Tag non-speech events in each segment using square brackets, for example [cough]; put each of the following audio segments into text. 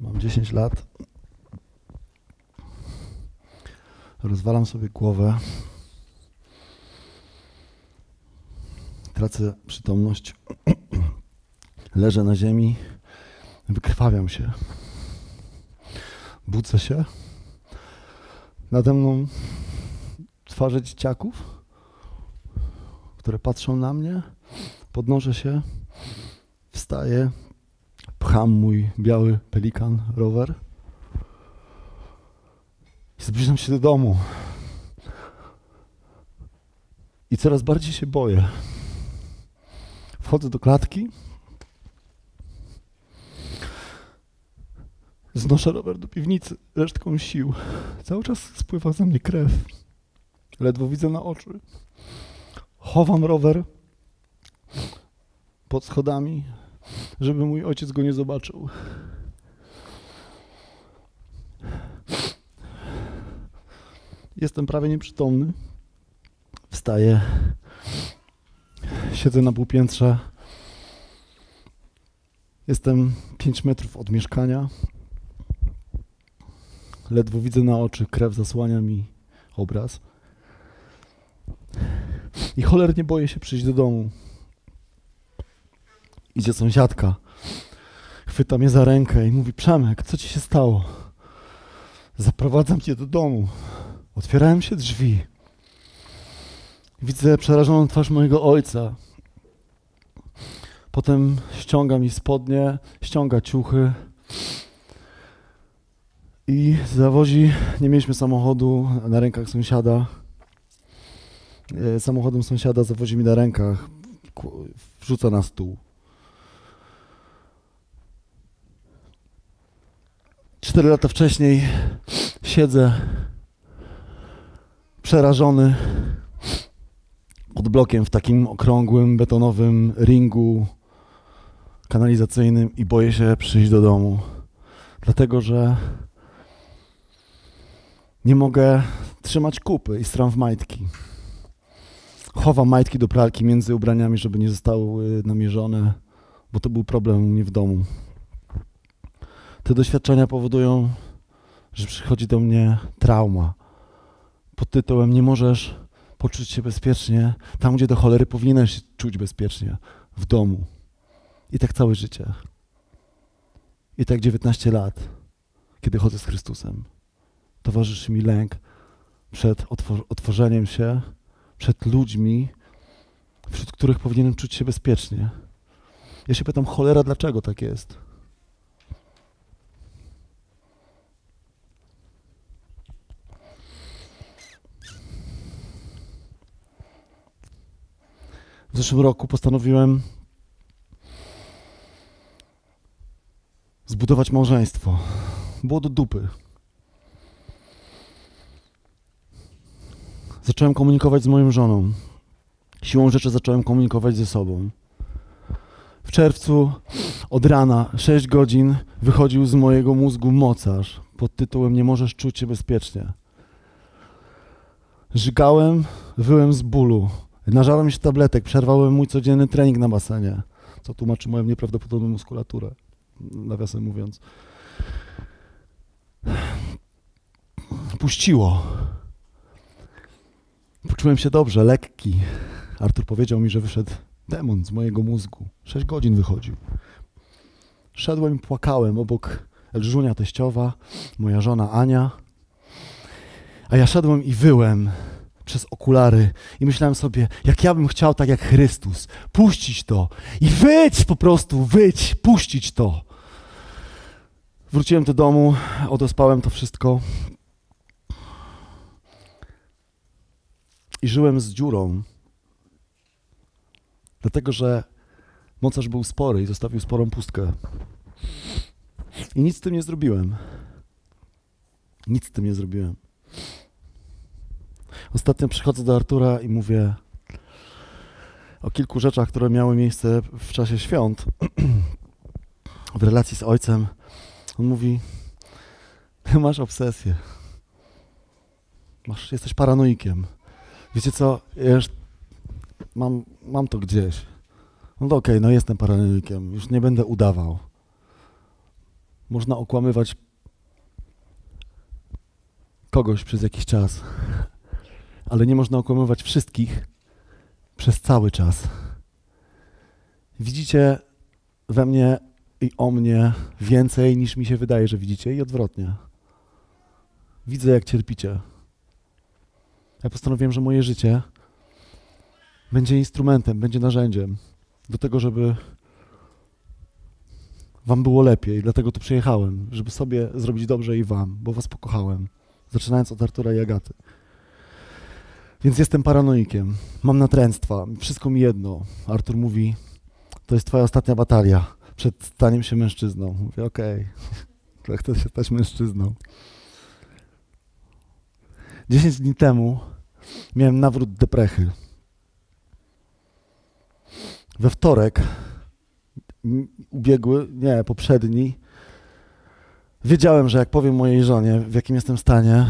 Mam 10 lat. Rozwalam sobie głowę. Tracę przytomność. [clears throat] Leżę na ziemi. Wykrwawiam się. Budzę się. Nade mną twarze dzieciaków, które patrzą na mnie. Podnoszę się. Wstaję. Pcham mój biały pelikan rower. I zbliżam się do domu. I coraz bardziej się boję. Wchodzę do klatki. Znoszę rower do piwnicy resztką sił. Cały czas spływa ze mnie krew. Ledwo widzę na oczy. Chowam rower pod schodami, żeby mój ojciec go nie zobaczył. Jestem prawie nieprzytomny. Wstaję. Siedzę na półpiętrze. Jestem 5 metrów od mieszkania. Ledwo widzę na oczy, krew zasłania mi obraz. I cholernie boję się przyjść do domu. Idzie sąsiadka, chwyta mnie za rękę i mówi: Przemek, co ci się stało? Zaprowadzam cię do domu. Otwierają się drzwi. Widzę przerażoną twarz mojego ojca. Potem ściąga mi spodnie, ściąga ciuchy i zawozi. Nie mieliśmy samochodu na rękach sąsiada. E, Samochodem sąsiada zawozi mi na rękach, wrzuca na stół. Cztery lata wcześniej siedzę przerażony pod blokiem w takim okrągłym, betonowym ringu kanalizacyjnym i boję się przyjść do domu. Dlatego, że nie mogę trzymać kupy i stram w majtki. Chowam majtki do pralki między ubraniami, żeby nie zostały namierzone, bo to był problem u mnie w domu. Te doświadczenia powodują, że przychodzi do mnie trauma pod tytułem Nie możesz poczuć się bezpiecznie tam, gdzie do cholery powinieneś się czuć bezpiecznie w domu. I tak całe życie. I tak 19 lat, kiedy chodzę z Chrystusem. Towarzyszy mi lęk przed otwor- otworzeniem się, przed ludźmi, wśród których powinienem czuć się bezpiecznie. Ja się pytam, cholera, dlaczego tak jest? W zeszłym roku postanowiłem zbudować małżeństwo. Było do dupy. Zacząłem komunikować z moją żoną. Siłą rzeczy zacząłem komunikować ze sobą. W czerwcu od rana 6 godzin wychodził z mojego mózgu mocarz pod tytułem Nie możesz czuć się bezpiecznie. Żygałem, wyłem z bólu. Nażarłem się tabletek, przerwałem mój codzienny trening na basenie, co tłumaczy moją nieprawdopodobną muskulaturę, nawiasem mówiąc. Puściło. Poczułem się dobrze, lekki. Artur powiedział mi, że wyszedł demon z mojego mózgu. Sześć godzin wychodził. Szedłem i płakałem obok Elżunia teściowa, moja żona Ania. A ja szedłem i wyłem przez okulary i myślałem sobie, jak ja bym chciał tak jak Chrystus, puścić to i wyć po prostu, wyć, puścić to. Wróciłem do domu, odospałem to wszystko i żyłem z dziurą, dlatego że mocarz był spory i zostawił sporą pustkę. I nic z tym nie zrobiłem. Nic z tym nie zrobiłem. Ostatnio przychodzę do Artura i mówię o kilku rzeczach, które miały miejsce w czasie świąt w relacji z ojcem. On mówi, masz obsesję. Masz, jesteś paranoikiem. Wiecie co, ja już mam, mam to gdzieś. No to okej, no jestem paranoikiem, już nie będę udawał. Można okłamywać kogoś przez jakiś czas, ale nie można okłamywać wszystkich przez cały czas. Widzicie we mnie i o mnie więcej niż mi się wydaje, że widzicie i odwrotnie. Widzę, jak cierpicie. Ja postanowiłem, że moje życie będzie instrumentem, będzie narzędziem do tego, żeby wam było lepiej. Dlatego tu przyjechałem, żeby sobie zrobić dobrze i wam, bo was pokochałem. Zaczynając od Artura i Agaty. Więc jestem paranoikiem. Mam natręctwa. Wszystko mi jedno. Artur mówi, to jest twoja ostatnia batalia przed staniem się mężczyzną. Mówię, okej, [laughs] okay. chcę się stać mężczyzną. Dziesięć dni temu miałem nawrót deprechy. We wtorek, ubiegły, nie, poprzedni, wiedziałem, że jak powiem mojej żonie, w jakim jestem stanie,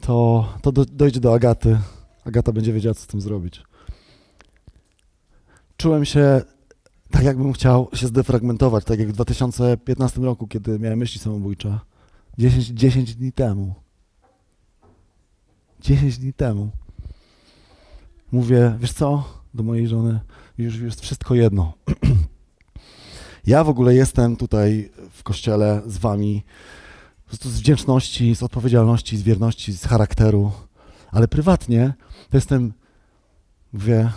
to, to do, dojdzie do Agaty. Agata będzie wiedziała, co z tym zrobić. Czułem się tak, jakbym chciał się zdefragmentować, tak jak w 2015 roku, kiedy miałem myśli samobójcze. 10, 10 dni temu. 10 dni temu. Mówię, wiesz co, do mojej żony, już jest wszystko jedno. [clears throat] ja w ogóle jestem tutaj w kościele z wami z wdzięczności, z odpowiedzialności, z wierności, z charakteru, ale prywatnie to jestem, mówię,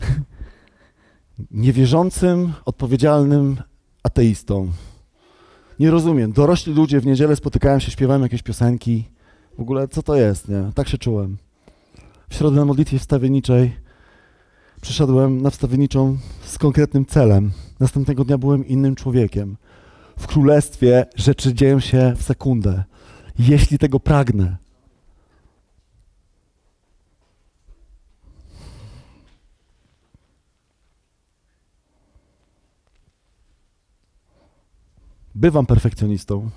[laughs] niewierzącym, odpowiedzialnym ateistą. Nie rozumiem. Dorośli ludzie w niedzielę spotykają się, śpiewają jakieś piosenki. W ogóle co to jest, nie? Tak się czułem. W środę na modlitwie wstawienniczej przyszedłem na wstawienniczą z konkretnym celem. Następnego dnia byłem innym człowiekiem. W królestwie rzeczy dzieją się w sekundę. Jeśli tego pragnę, Bywam perfekcjonistą,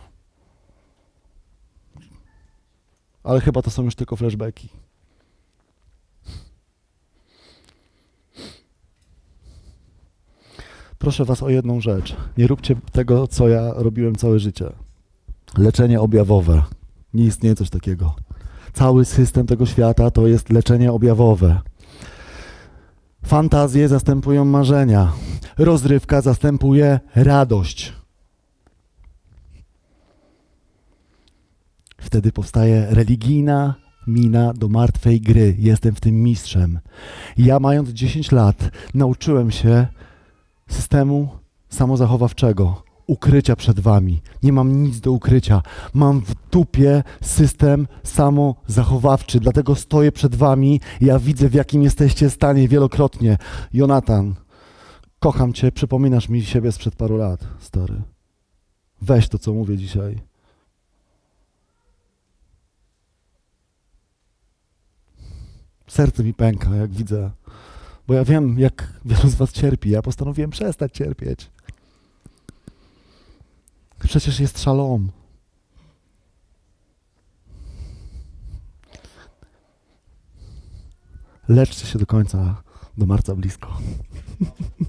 ale chyba to są już tylko flashbacki. Proszę Was o jedną rzecz. Nie róbcie tego, co ja robiłem całe życie. Leczenie objawowe. Nie istnieje coś takiego. Cały system tego świata to jest leczenie objawowe. Fantazje zastępują marzenia. Rozrywka zastępuje radość. Wtedy powstaje religijna mina do martwej gry. Jestem w tym mistrzem. Ja, mając 10 lat, nauczyłem się systemu samozachowawczego, ukrycia przed wami. Nie mam nic do ukrycia. Mam w dupie system samozachowawczy, dlatego stoję przed wami. Ja widzę, w jakim jesteście stanie wielokrotnie. Jonatan, kocham cię, przypominasz mi siebie sprzed paru lat, stary. Weź to, co mówię dzisiaj. Serce mi pęka, jak widzę. Bo ja wiem, jak wielu z was cierpi. Ja postanowiłem przestać cierpieć. Przecież jest szalom. Leczcie się do końca, do marca blisko. [laughs]